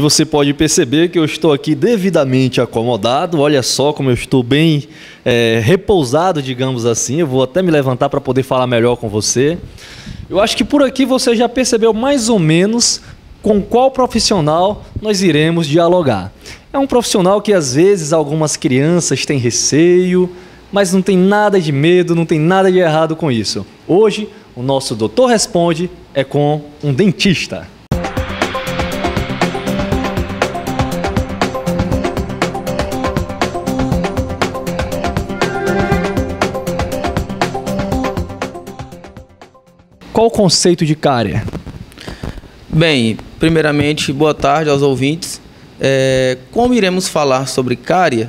Você pode perceber que eu estou aqui devidamente acomodado. Olha só como eu estou bem é, repousado, digamos assim. Eu vou até me levantar para poder falar melhor com você. Eu acho que por aqui você já percebeu mais ou menos com qual profissional nós iremos dialogar. É um profissional que às vezes algumas crianças têm receio, mas não tem nada de medo, não tem nada de errado com isso. Hoje, o nosso Doutor Responde é com um dentista. Qual o conceito de cárie? Bem, primeiramente, boa tarde aos ouvintes. É, como iremos falar sobre cárie,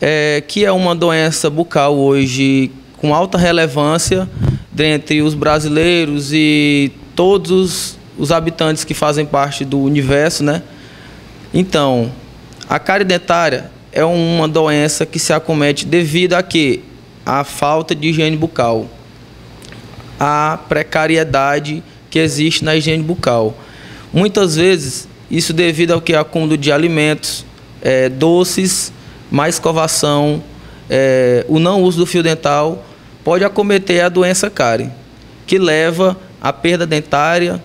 é, que é uma doença bucal hoje com alta relevância dentre os brasileiros e todos os habitantes que fazem parte do universo, né? Então, a cárie dentária é uma doença que se acomete devido a que a falta de higiene bucal a precariedade que existe na higiene bucal. Muitas vezes, isso devido ao que acúmulo de alimentos, é, doces, má escovação, é, o não uso do fio dental, pode acometer a doença cárie, que leva à perda dentária,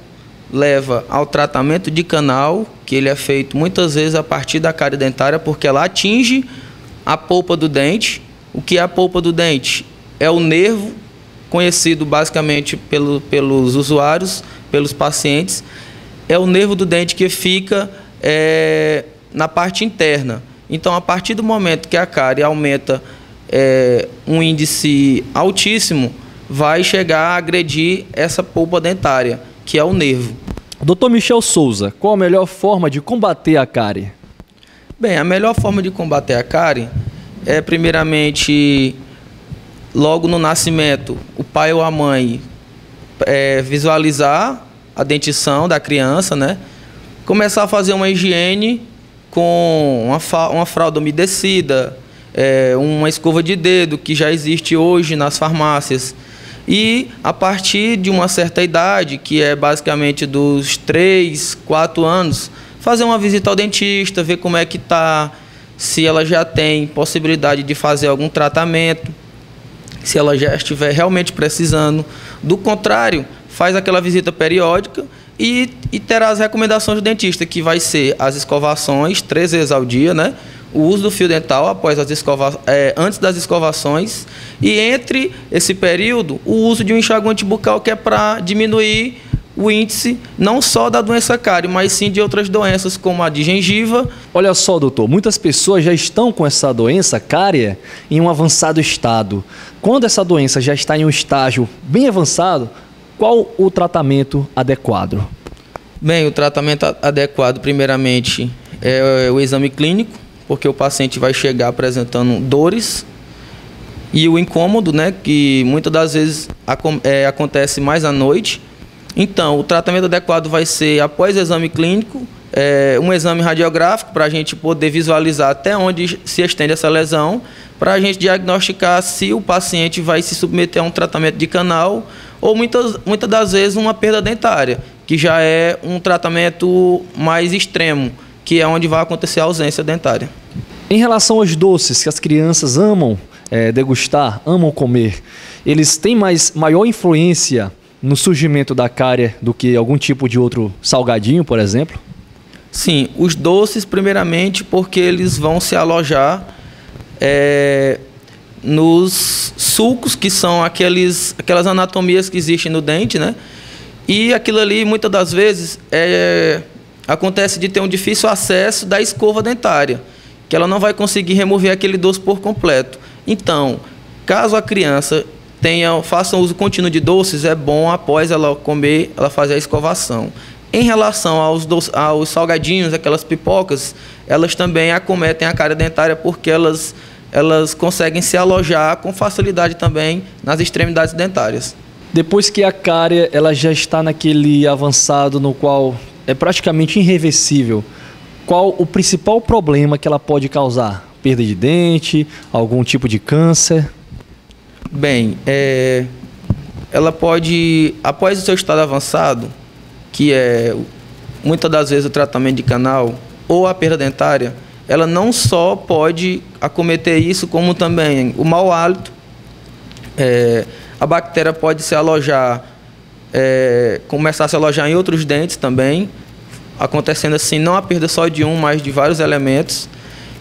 leva ao tratamento de canal, que ele é feito muitas vezes a partir da cárie dentária, porque ela atinge a polpa do dente. O que é a polpa do dente? É o nervo conhecido basicamente pelo, pelos usuários, pelos pacientes, é o nervo do dente que fica é, na parte interna. Então, a partir do momento que a cárie aumenta é, um índice altíssimo, vai chegar a agredir essa polpa dentária, que é o nervo. Dr. Michel Souza, qual a melhor forma de combater a cárie? Bem, a melhor forma de combater a cárie é primeiramente logo no nascimento, o pai ou a mãe é, visualizar a dentição da criança, né? Começar a fazer uma higiene com uma, uma fralda umedecida, é, uma escova de dedo que já existe hoje nas farmácias. E a partir de uma certa idade, que é basicamente dos 3, 4 anos, fazer uma visita ao dentista, ver como é que está, se ela já tem possibilidade de fazer algum tratamento se ela já estiver realmente precisando. Do contrário, faz aquela visita periódica e, e terá as recomendações do dentista, que vai ser as escovações três vezes ao dia, né? o uso do fio dental após as escova é, antes das escovações e entre esse período o uso de um enxaguante bucal que é para diminuir o índice não só da doença cárie, mas sim de outras doenças como a de gengiva. Olha só, doutor, muitas pessoas já estão com essa doença cárie em um avançado estado. Quando essa doença já está em um estágio bem avançado, qual o tratamento adequado? Bem, o tratamento adequado, primeiramente, é o exame clínico, porque o paciente vai chegar apresentando dores e o incômodo, né, que muitas das vezes é, acontece mais à noite então, o tratamento adequado vai ser, após o exame clínico, é, um exame radiográfico para a gente poder visualizar até onde se estende essa lesão, para a gente diagnosticar se o paciente vai se submeter a um tratamento de canal ou muitas, muitas das vezes uma perda dentária, que já é um tratamento mais extremo, que é onde vai acontecer a ausência dentária. Em relação aos doces que as crianças amam é, degustar, amam comer, eles têm mais maior influência no surgimento da cárie do que algum tipo de outro salgadinho, por exemplo? Sim, os doces, primeiramente, porque eles vão se alojar é, nos sulcos, que são aqueles, aquelas anatomias que existem no dente, né? E aquilo ali, muitas das vezes, é, acontece de ter um difícil acesso da escova dentária, que ela não vai conseguir remover aquele doce por completo. Então, caso a criança tenham, façam uso contínuo de doces, é bom após ela comer, ela fazer a escovação. Em relação aos, doce, aos salgadinhos, aquelas pipocas, elas também acometem a cárie dentária porque elas, elas conseguem se alojar com facilidade também nas extremidades dentárias. Depois que a cárie ela já está naquele avançado no qual é praticamente irreversível, qual o principal problema que ela pode causar? Perda de dente, algum tipo de câncer? Bem, é, ela pode, após o seu estado avançado, que é muitas das vezes o tratamento de canal, ou a perda dentária, ela não só pode acometer isso, como também o mau hálito. É, a bactéria pode se alojar, é, começar a se alojar em outros dentes também, acontecendo assim não a perda só de um, mas de vários elementos.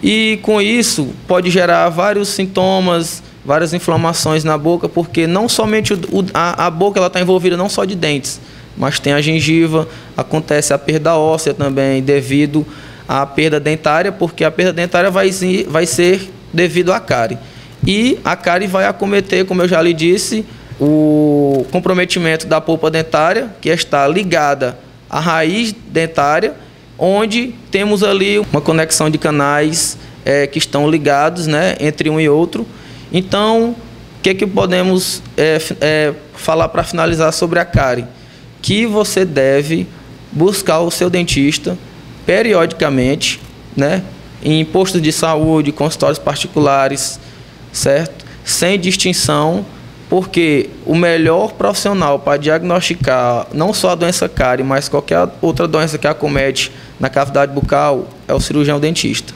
E com isso pode gerar vários sintomas, várias inflamações na boca, porque não somente o, a, a boca ela está envolvida não só de dentes, mas tem a gengiva, acontece a perda óssea também devido à perda dentária, porque a perda dentária vai, vai ser devido à cárie. E a cárie vai acometer, como eu já lhe disse, o comprometimento da polpa dentária, que está ligada à raiz dentária, onde temos ali uma conexão de canais é, que estão ligados né, entre um e outro. Então, o que, que podemos é, é, falar para finalizar sobre a cárie? Que você deve buscar o seu dentista periodicamente, né, em postos de saúde, consultórios particulares, certo? Sem distinção, porque o melhor profissional para diagnosticar não só a doença cárie, mas qualquer outra doença que acomete na cavidade bucal é o cirurgião dentista.